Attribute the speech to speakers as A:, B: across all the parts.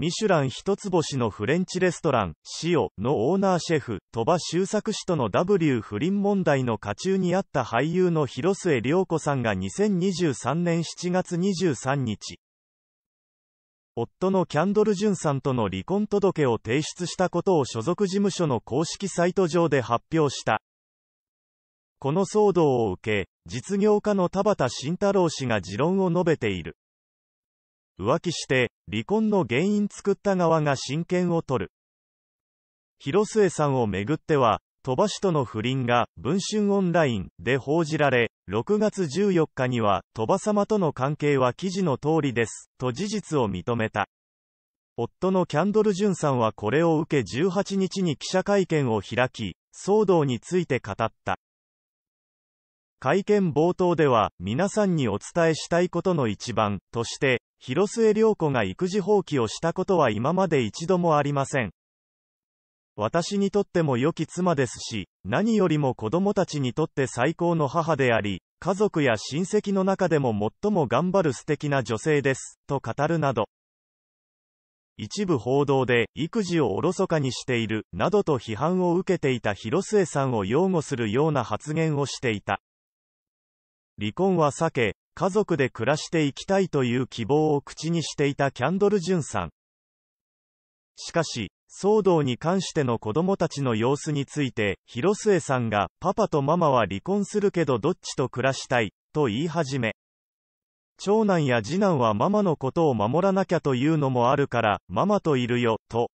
A: ミシュラン一つ星のフレンチレストラン、シオのオーナーシェフ、鳥羽周作氏との W 不倫問題の渦中にあった俳優の広末涼子さんが2023年7月23日、夫のキャンドル・ジュンさんとの離婚届を提出したことを所属事務所の公式サイト上で発表した。この騒動を受け、実業家の田畑慎太郎氏が持論を述べている。浮気して、離婚の原因作った側が親権を取る。広末さんをめぐっては、鳥羽氏との不倫が文春オンラインで報じられ、6月14日には鳥羽様との関係は記事の通りですと事実を認めた。夫のキャンドル・ジュンさんはこれを受け18日に記者会見を開き、騒動について語った。会見冒頭では、皆さんにお伝えしたいことの一番、として、広末涼子が育児放棄をしたことは今まで一度もありません。私にとっても良き妻ですし、何よりも子供たちにとって最高の母であり、家族や親戚の中でも最も頑張る素敵な女性です、と語るなど。一部報道で、育児をおろそかにしている、などと批判を受けていた広末さんを擁護するような発言をしていた。離婚は避け、家族で暮らしていきたいという希望を口にしていたキャンドル・ジュンさん。しかし、騒動に関しての子供たちの様子について、広末さんが、パパとママは離婚するけどどっちと暮らしたい、と言い始め、長男や次男はママのことを守らなきゃというのもあるから、ママといるよ、と。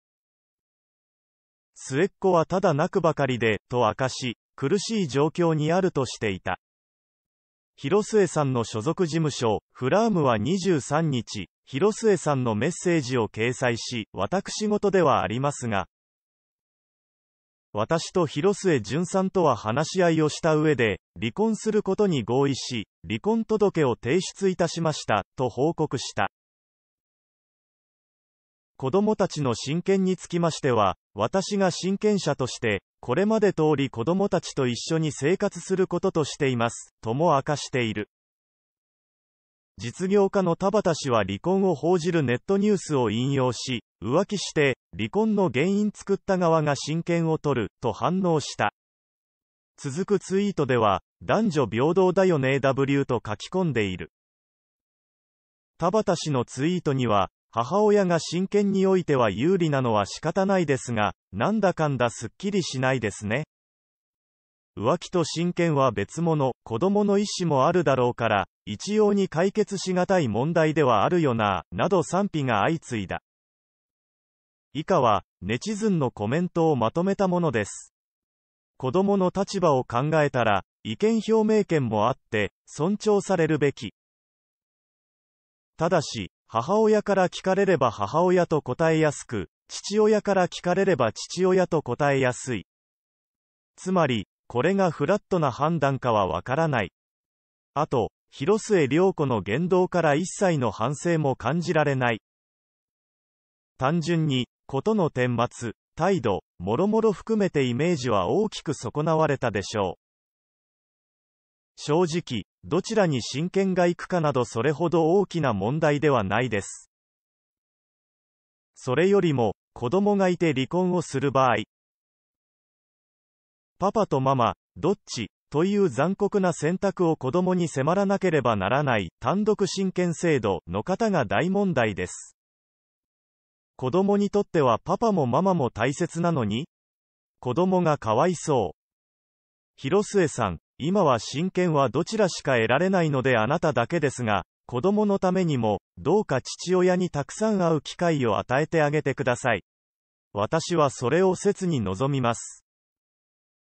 A: 末っ子はただ泣くばかりで、と明かし、苦しい状況にあるとしていた。広末さんの所属事務所、フラームは23日、広末さんのメッセージを掲載し、私事ではありますが、私と広末淳さんとは話し合いをした上で、離婚することに合意し、離婚届を提出いたしました、と報告した。子供たちの親権につきましては、私が親権者として、これまで通り子供たちと一緒に生活することとしています、とも明かしている。実業家の田畑氏は離婚を報じるネットニュースを引用し、浮気して、離婚の原因作った側が親権を取る、と反応した。続くツイートでは、男女平等だよね W と書き込んでいる。田畑氏のツイートには、母親が親権においては有利なのは仕方ないですが、なんだかんだすっきりしないですね。浮気と親権は別物、子供の意思もあるだろうから、一様に解決しがたい問題ではあるよな、など賛否が相次いだ。以下は、ネチズンのコメントをまとめたものです。子供の立場を考えたら、意見表明権もあって、尊重されるべき。ただし、母親から聞かれれば母親と答えやすく、父親から聞かれれば父親と答えやすい。つまり、これがフラットな判断かはわからない。あと、広末涼子の言動から一切の反省も感じられない。単純に、ことの顛末、態度、もろもろ含めてイメージは大きく損なわれたでしょう。正直、どちらに親権が行くかなどそれほど大きな問題ではないです。それよりも、子供がいて離婚をする場合、パパとママ、どっちという残酷な選択を子供に迫らなければならない単独親権制度の方が大問題です。子供にとってはパパもママも大切なのに子供がかわいそう。広末さん、今は親権はどちらしか得られないのであなただけですが、子供のためにも、どうか父親にたくさん会う機会を与えてあげてください。私はそれを切に望みます。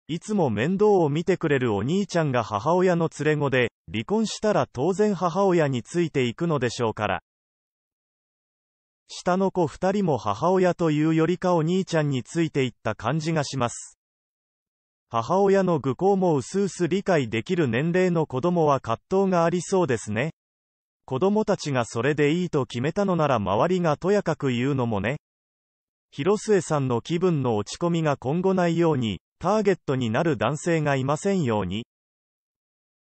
A: いつも面倒を見てくれるお兄ちゃんが母親の連れ子で、離婚したら当然母親についていくのでしょうから。下の子二人も母親というよりかお兄ちゃんについていった感じがします。母親の愚行も薄々理解できる年齢の子供は葛藤がありそうですね。子供たちがそれでいいと決めたのなら周りがとやかく言うのもね。広末さんの気分の落ち込みが今後ないように、ターゲットになる男性がいませんように。